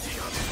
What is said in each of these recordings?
Divinity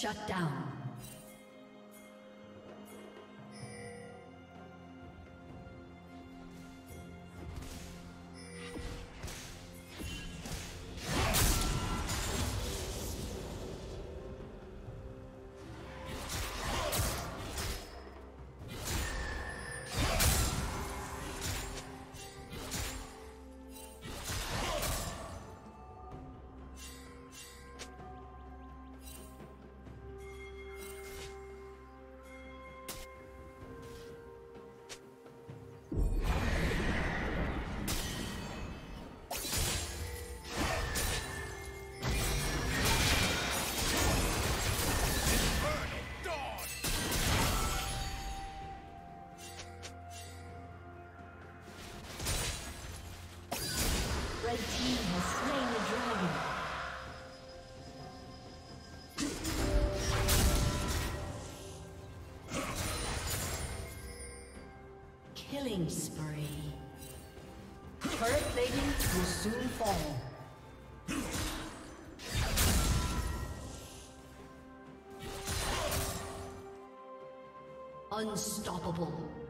Shut down. Soon fall. Unstoppable.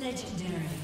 Legendary.